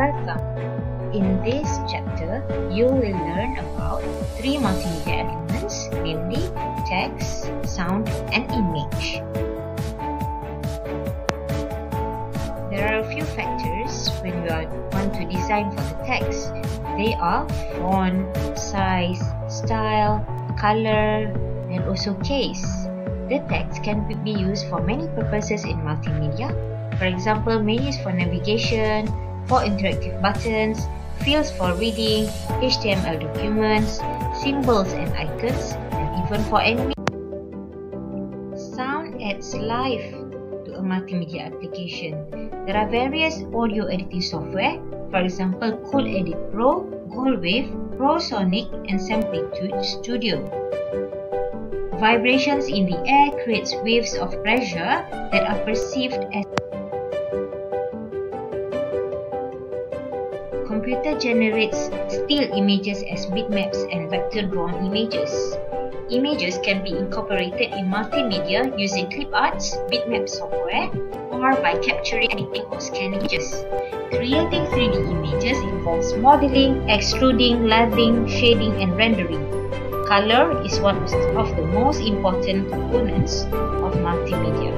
welcome. In this chapter, you will learn about three multimedia elements, namely text, sound, and image. There are a few factors when you want to design for the text. They are font, size, style, color, and also case. The text can be used for many purposes in multimedia. For example, menus for navigation, for interactive buttons, fields for reading, HTML documents, symbols and icons, and even for animation. Sound adds life to a multimedia application. There are various audio editing software, for example, Cool Edit Pro, Goldwave, ProSonic, and Samplitude Studio. Vibrations in the air creates waves of pressure that are perceived as Computer generates still images as bitmaps and vector-drawn images. Images can be incorporated in multimedia using cliparts, bitmap software, or by capturing, editing, or scanning images. Creating 3D images involves modeling, extruding, lathering, shading, and rendering. Color is one of the most important components of multimedia.